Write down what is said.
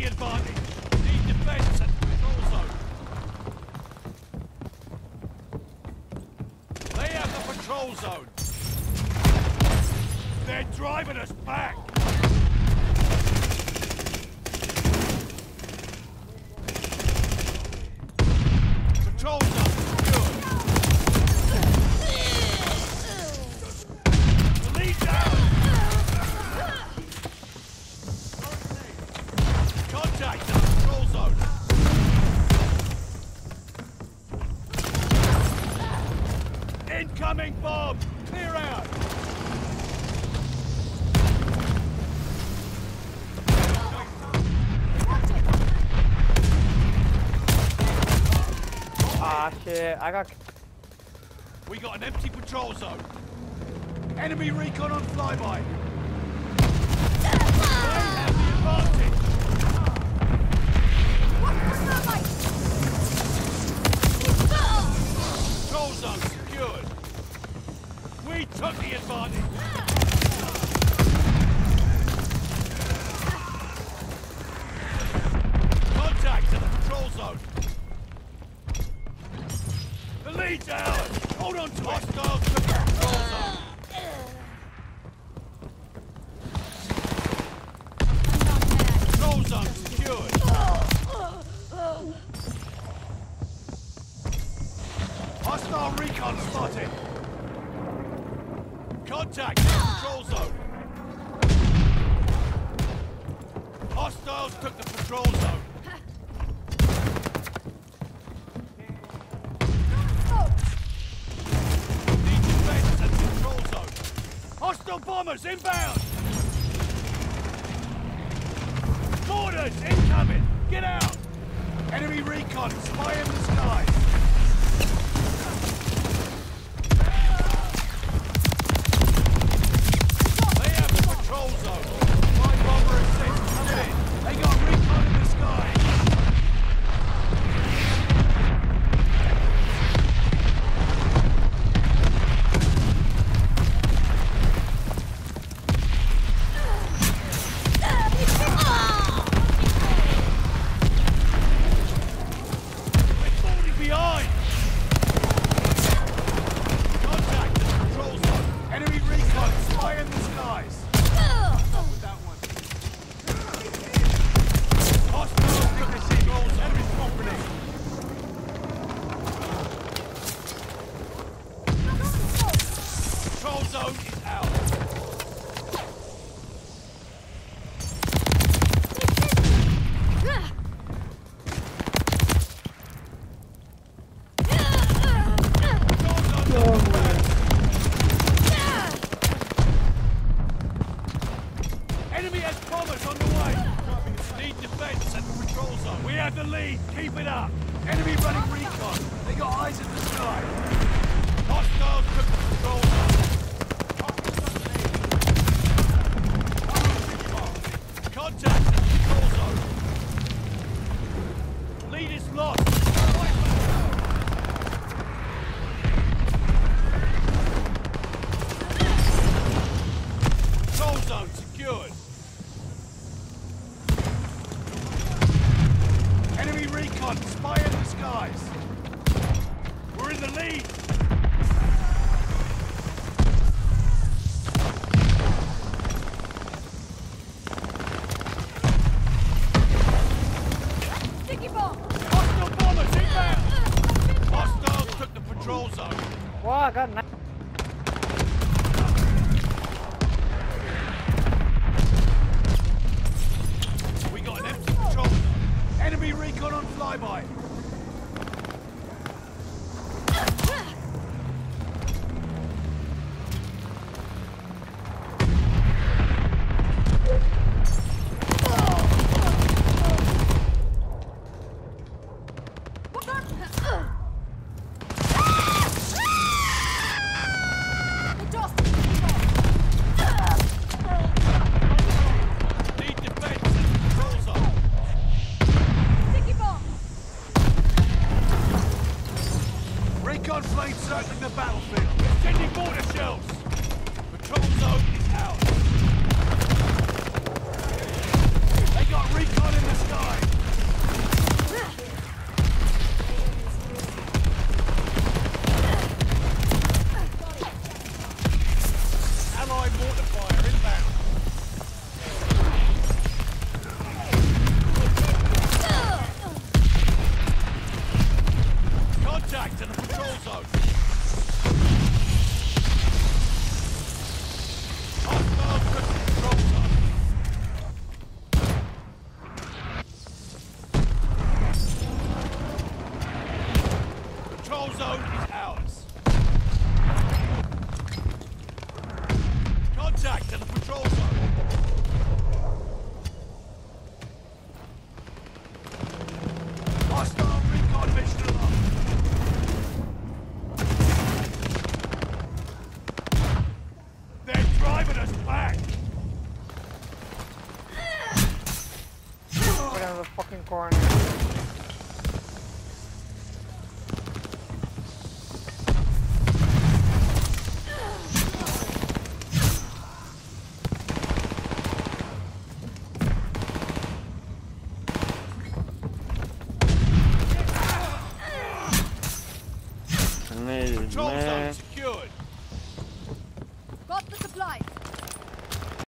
the advantage. Need defense the control zone. They have the patrol zone. They're driving us back. Incoming bomb! Clear out! Ah shit, I got We got an empty patrol zone. Enemy recon on flyby. They have the advantage. Control zone secured. We took the advantage. Contact at the control zone. The lead's ours. Hold on to Hostiles took the control zone. Hostile recon spotted. Contact control zone. Hostiles took the patrol zone. Need defense the control zone. Hostile bombers inbound. Mortars incoming. Get out. Enemy recon spy in the skies. The. We have the lead. Keep it up. Enemy running recon. They got eyes in the sky. Enemy spy in the skies. We're in the lead. Hostile bombers inbound. Hostiles took the patrol zone. Wow, I got Recon plane circling the battlefield. Sending mortar shells. Patrol zone is out. They got recon in the sky. Man.